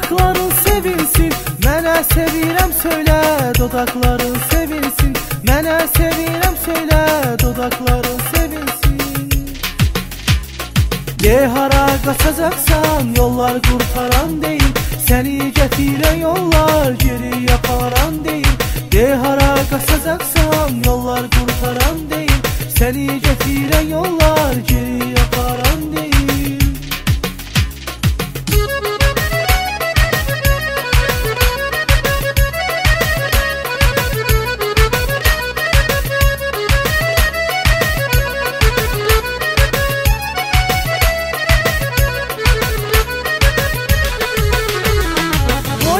Dodakların sevinsin. Mənə sevirəm söylə Dodakların sevinsin. Mənə sevirəm söylə Dodakların sevinsin. Ye hara Yollar qurtaran deyil Səni gətirə yollar Geri yaparan deyil De hara Yollar qurtaran deyil Səni gətirə yollar Geri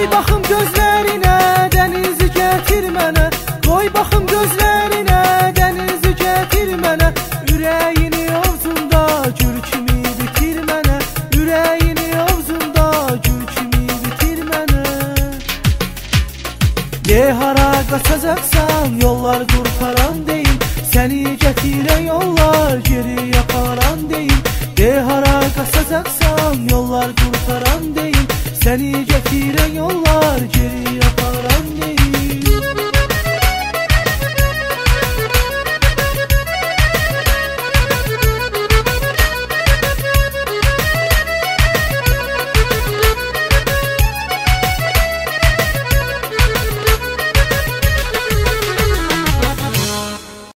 Qoy baxım gözlərinə, dənizi gətir mənə Qoy baxım gözlərinə, dənizi gətir mənə Ürəyini ovzunda gül kimi bitir mənə Ürəyini ovzunda Ye hara qaçacaqsan, yollar qurtaran deyil Səni gətirə yollar geri yaparan deyil De hara qaçacaqsan, yollar qurtaran deyil Səni gətirə yollar geri yaparan